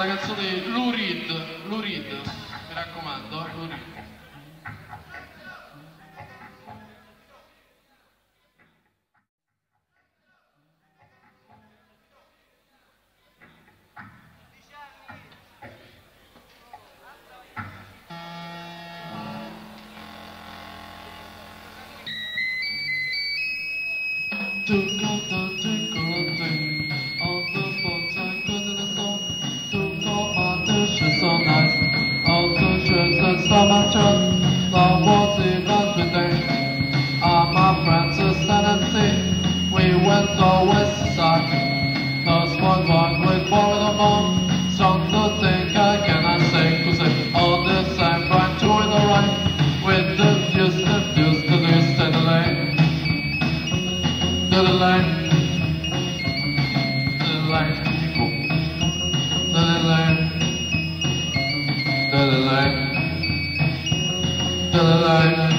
la canzone Lou Reed, Lou Reed, mi raccomando, eh. Lou alive, still alive.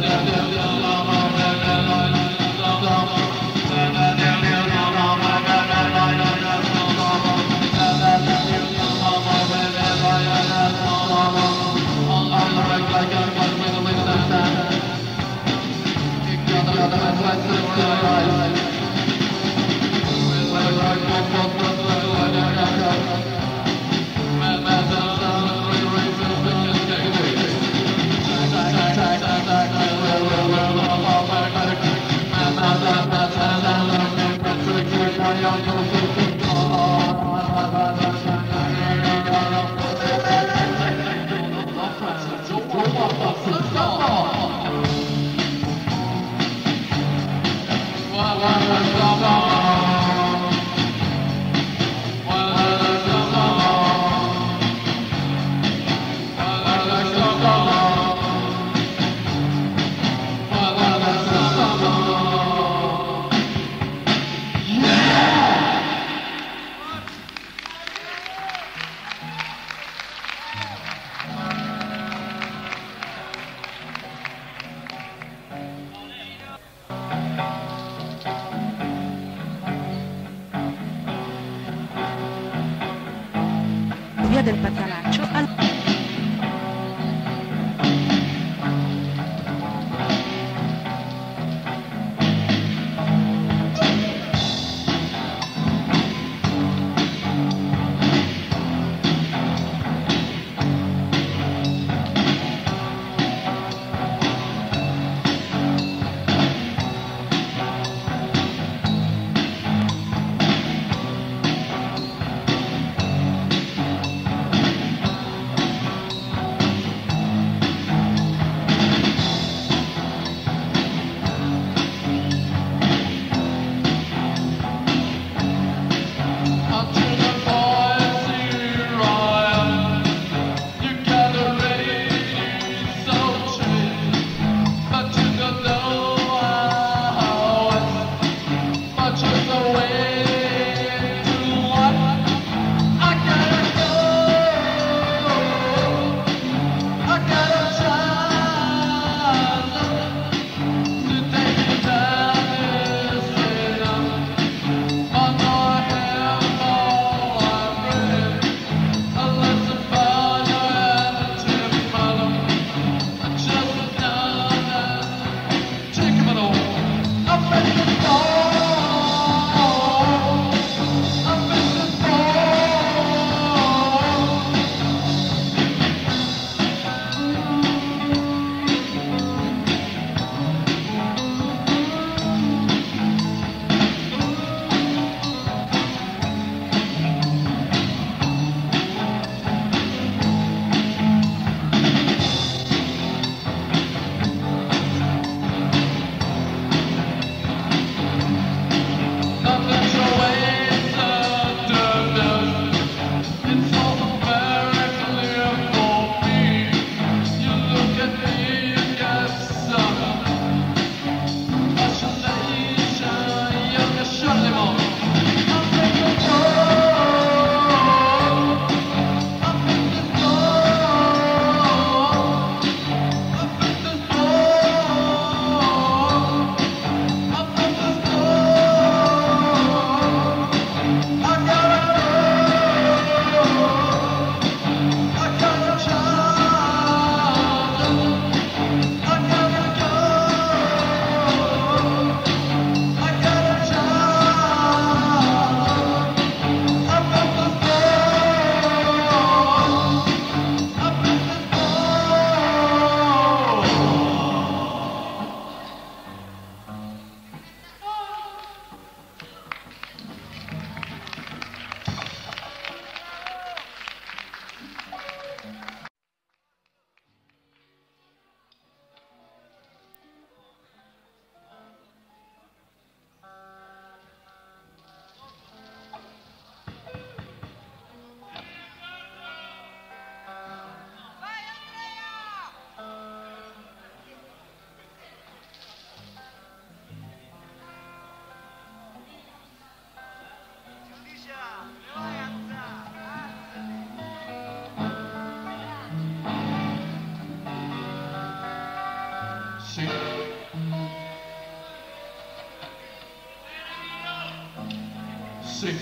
da, da.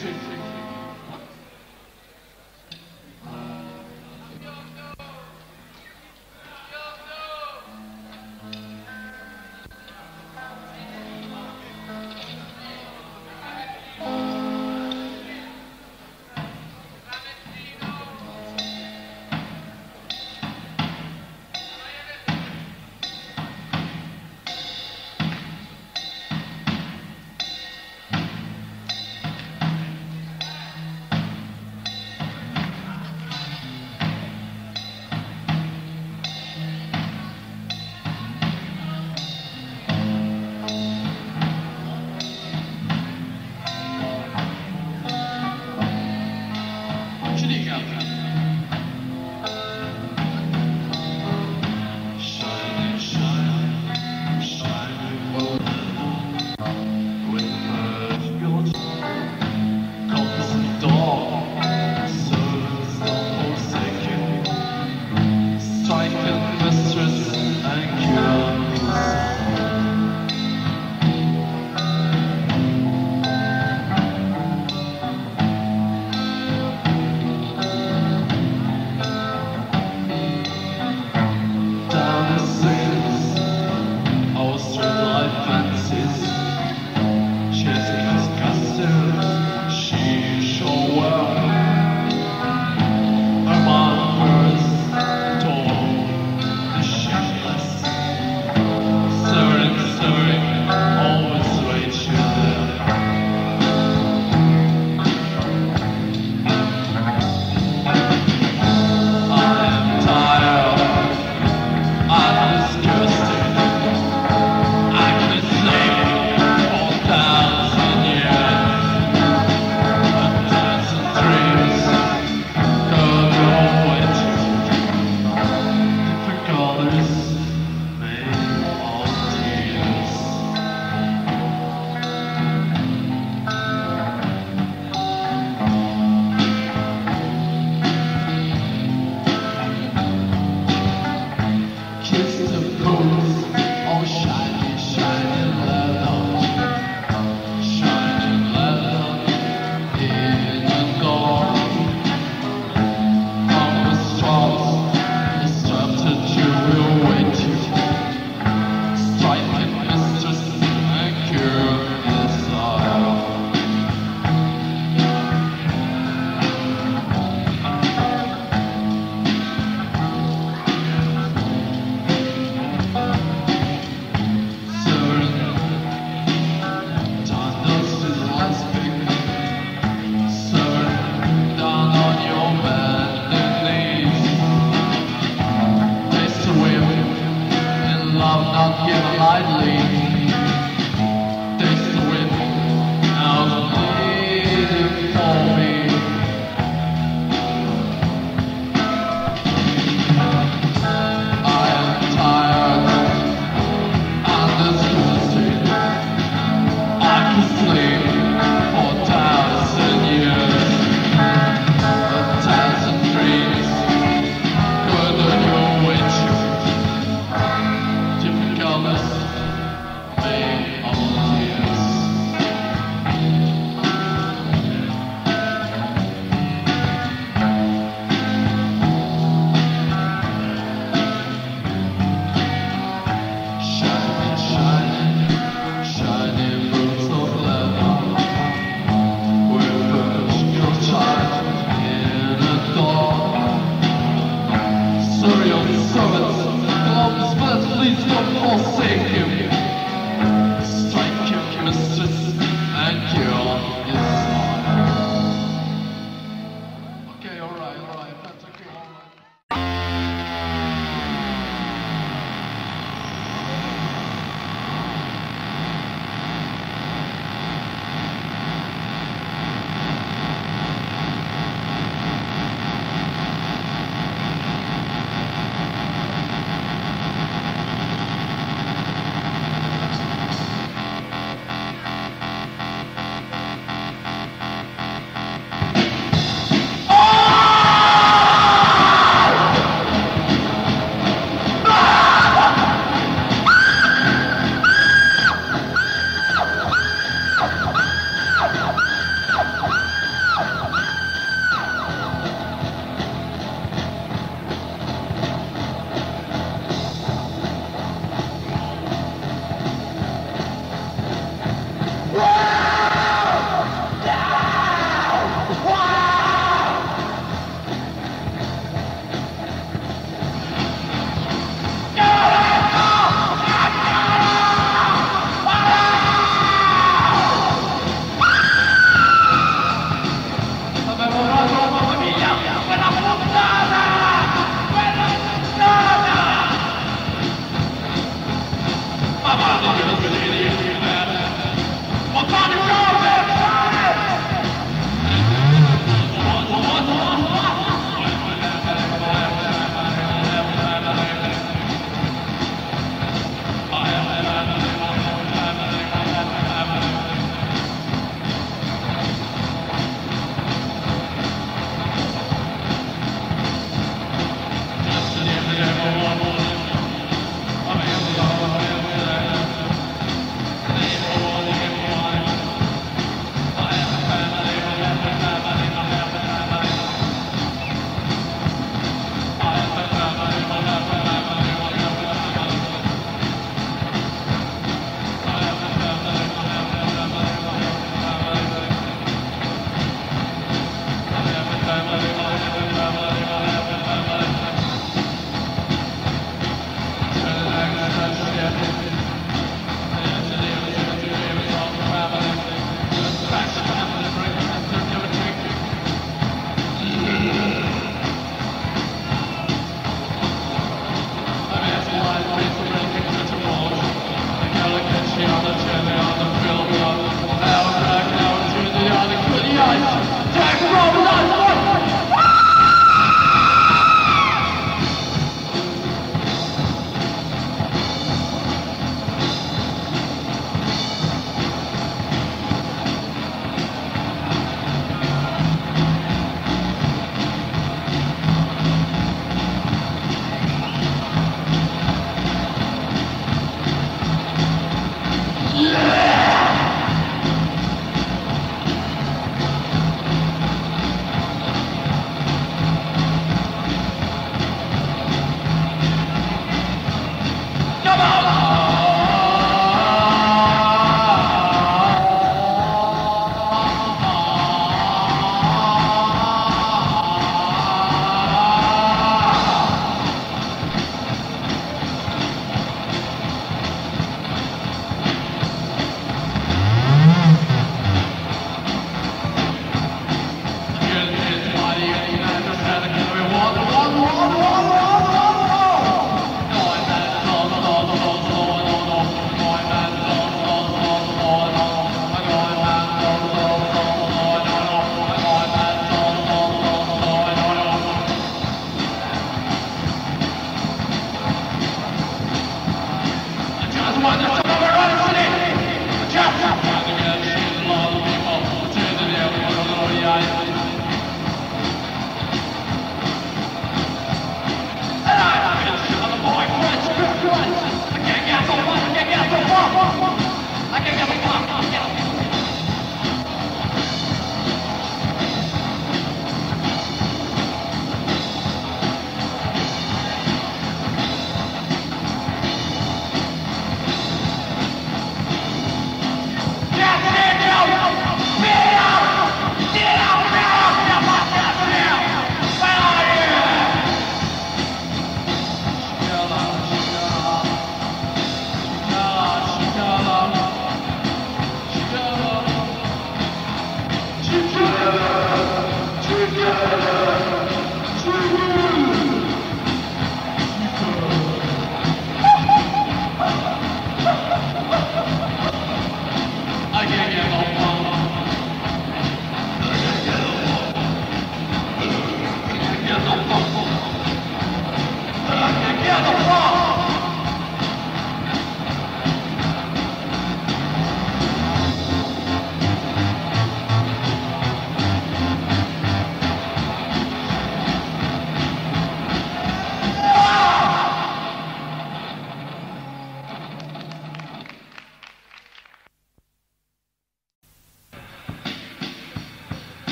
Sì, sì,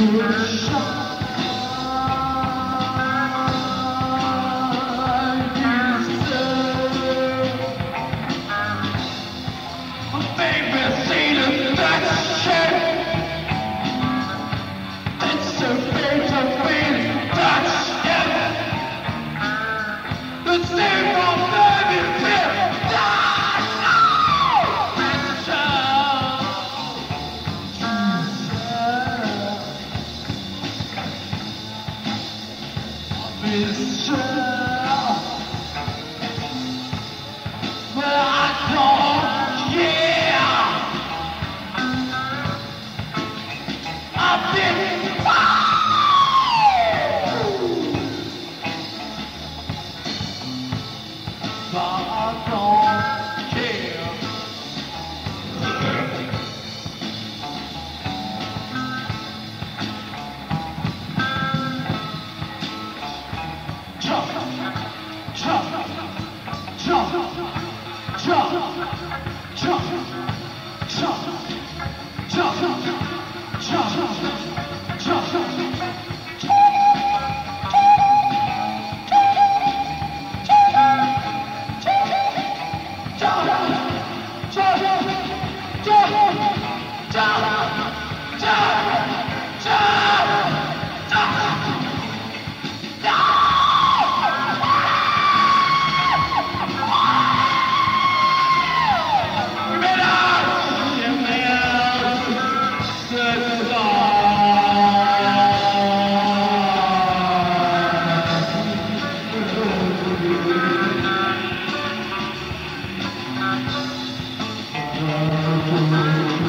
sì. Stop! Thank you.